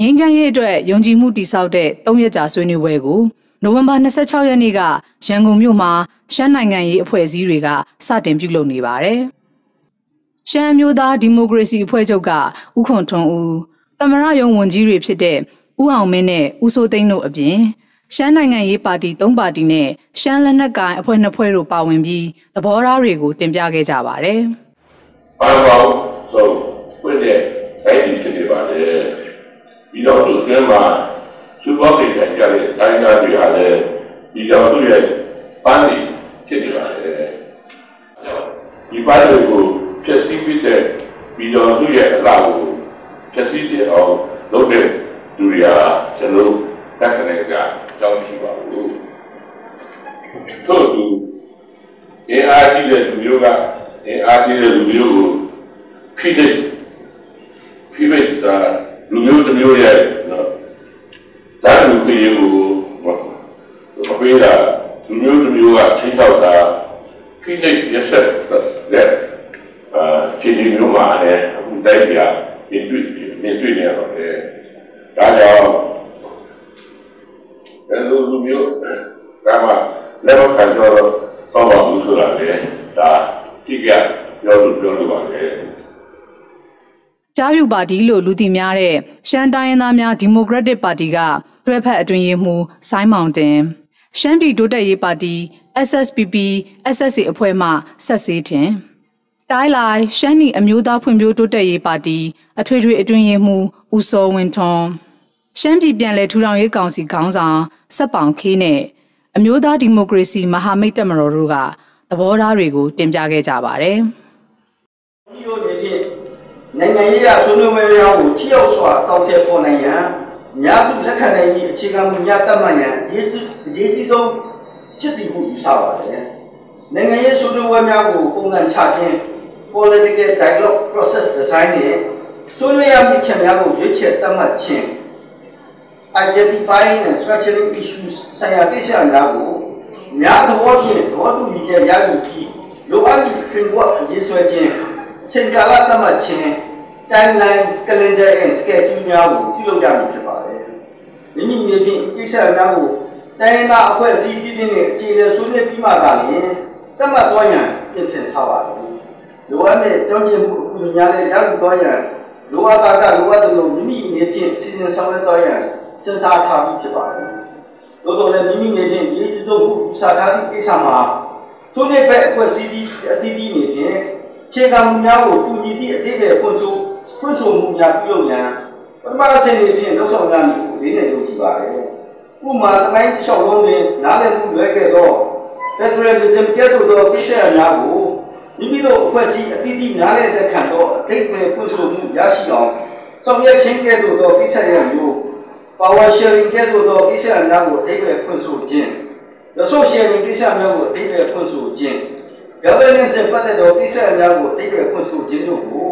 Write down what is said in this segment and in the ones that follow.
ငင်းချမ်းရေးအတွက်ယုံကြည်မှုတည်ဆောက်တဲ့၃ရက်ကြာဆွေးနွေးပွဲကိုနိုဝင်ဘာ26ရက်နေ့ကရန်ကုန်မြို့မှာရှမ်းနိုင်ငံရေးအဖွဲ့အစည်းတွေကစတင်ပြုလုပ်နေပါတယ်။ရှမ်းမျိုးသားဒီမိုကရေစီအဖွဲ့ချုပ်ကဥခွန်ထွန်းဦးတမရယုံဝန်ကြီးတွေဖြစ်တဲ့ဦးအောင်မင်းနဲ့ဦးစိုးသိန်းတို့အပြင်ရှမ်းနိုင်ငံရေးပါတီ၃ပါတီနဲ့ရှမ်းလက်နက်ကိုင်အဖွဲ့နှစ်ဖွဲ့တို့ပါဝင်ပြီးသဘောထားတွေကိုတင်ပြခဲ့ကြပါတယ်။ဘာလို့ဆိုဖွင့်တဲ့အဲ့ဒီဖြစ်နေပါလေ။ ပြီးတော့သူကမှသူ့ဘောက်တွေကြတဲ့တိုင်းသားတွေဟာလည်းဒီတော့သူ့ရဲ့ပန်းတွေဖြစ်နေပါလေ။ဒီပန်းတွေကိုဖြည့်ဆည်းပြီးတဲ့ပြီးတော့သူ့ရဲ့အလားကိုဖြည့်ဆည်းတဲ့အောင်လုပ်တဲ့လူတွေကကျွန်တော်တက်ခနဲ့ကြာကြောင်းရှိပါဘူးထို့သူအင်အားကြီးတဲ့လူမျိုးကအင်အားကြီးတဲ့လူမျိုးကိုဖိတဲ့ဖိမဲ့တာ လူမျိုးတစ်မျိုးရဲ့နော်ဒါလူပြေကိုမပေးတာလူမျိုးတစ်မျိုးကချင်းတော့တာဖိတဲ့ရဆက်တဲ့အာခြေမျိုးမှာလည်းအခုတိုက်ပြနေတွေ့နေတွေ့နေရတော့လေဒါကြောင့်အဲလိုလူမျိုးဒါမှလည်းမခံတော့တော့ပါဘူးဆိုတာလေဒါကြည့်ကြပြောလို့ပြောလို့ပါလေ ကြားပြူပါတီလို့လူသိများတဲ့ရှမ်းတိုင်းရင်းသားများဒီမိုကရက်တစ်ပါတီကတွဲဖက်အတွင်ရေးမှူးဆိုင်းမောင်တင်ရှမ်းပြည်တိုးတက်ရေးပါတီ SSPP SSC အဖွဲ့မှဆက်စေးတင်တိုင်းလိုက်ရှမ်းနီအမျိုးသားဖွံ့ဖြိုးတိုးတက်ရေးပါတီအထွေထွေအတွင်ရေးမှူးဦးစောဝင်းထွန်းရှမ်းပြည်ပြန်လည်ထူထောင်ရေးကောင်စီခေါင်းဆောင်စက်ပောင်ခေးနဲ့အမျိုးသားဒီမိုကရေစီမဟာမိတ်တပ်မတော်တို့ကသဘောထားတွေကိုတင်ပြခဲ့ကြပါတယ်။ဒီလိုနေဖြင့် နိုင်ငံရေးအဆွေးနွေးပွဲများကိုထိရောက်စွာတောက်တဲ့ပေါ်နိုင်ရန်များစုလက်ခံနိုင်ရေးအခြေခံမှုများတတ်မှတ်ရန်အရေးကြီးအရေးကြီးဆုံးဖြစ်တည်မှုယူဆပါတယ်။နိုင်ငံရေးဆွေးနွေးပွဲများကိုပုံစံချခြင်း political dialogue process design နဲ့ဆွေးနွေးရမည့်ချက်များကိုရွေးချယ်တတ်မှတ်ခြင်း identifying and structuring issues ဆိုင်ရာကိစ္စများကိုများသဘောဖြင့်သဘောတူညီချက်ရယူပြီးလိုအပ်သည့် framework ရေးဆွဲခြင်း ချိန်ကာလသတ်မှတ်ခြင်း timeline calendar and schedule များကိုပြုလုပ်ရမည်ဖြစ်ပါတယ်။မိမိနေဖြင့်ကိစ္စများကိုတိုင်းနာအဖွဲ့အစည်းကြီးတွေနဲ့အခြေအနေဆွေးနွေးပြီးမှသာလျှင်သတ်မှတ်သွားရန်ပြင်ဆင်ထားပါတယ်။လိုအပ်တဲ့ကြောင်းကျင်မှုအကူအညီများနဲ့ရယူသွားရန်လိုအပ်တာကလိုအပ်သလိုမိမိအနေဖြင့်စီစဉ်ဆောင်ရွက်သွားရန်စဉ်းစားထားပြီးဖြစ်ပါတယ်။သို့တော်လည်းမိမိနေဖြင့်ဒီကျဆုံးမှုစာထားသည့်ကိစ္စမှာဆွေးနွေးဘက်အဖွဲ့အစည်းအသီးသီးနေဖြင့် ခြေကံများကိုတူညီသည့်အသေးပဲဖွင့်ဆိုဖွင့်ဆိုမှုများပြုလုပ်ရန်ပထမအဆင့်နေဖြင့်လောက်ဆောင်ရမည်ကိုလေးနဲ့ယုံကြည်ပါတယ်။ဥမာတမိုင်းတစ်လျှောက်လုံးတွင်နားလည်မှုလွဲခဲ့သော Federalism ကဲ့သို့သောကိစ္စများကိုမိမိတို့အဖွဲ့အစည်းအသီးသီးနားလည်တဲ့ခံသောအတိတ်ပဲဖွင့်ဆိုမှုရရှိအောင်ဆောင်ရွက်ခြင်းကဲ့သို့သောကိစ္စရပ်မျိုး power sharing ကဲ့သို့သောကိစ္စများကိုအဓိပ္ပာယ်ဖွင့်ဆိုခြင်း resource sharing ကိစ္စများကိုအဓိပ္ပာယ်ဖွင့်ဆိုခြင်း governance ပတ်သက်သောကိစ္စများကိုအဓိပ္ပာယ်ဖွင့်ဆိုခြင်းတို့ကို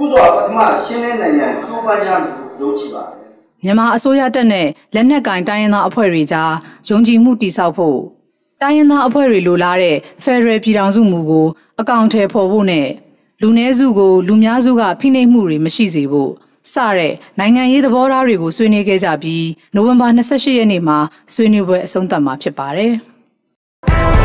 ဥစွာပထမရှင်းလင်းနိုင်ရန်ကြိုးပမ်းရမည်လို့ချီပါတယ်မြန်မာအစိုးရတပ်နဲ့လက်နက်ကင်တိုင်းရင်းသားအဖွဲ့တွေကြားယုံကြည်မှုတည်ဆောက်ဖို့တိုင်းရင်းသားအဖွဲ့တွေလိုလားတဲ့ Federal ပြည်ထောင်စုမူကိုအကောင့်ထဲပေါ်ဖို့နဲ့လူနည်းစုကိုလူများစုကဖိနှိပ်မှုတွေမရှိစေဖို့စတဲ့နိုင်ငံရေးသဘောထားတွေကိုဆွေးနွေးခဲ့ကြပြီးနိုဝင်ဘာ28ရက်နေ့မှာဆွေးနွေးပွဲအဆုံးသတ်မှာဖြစ်ပါတယ်။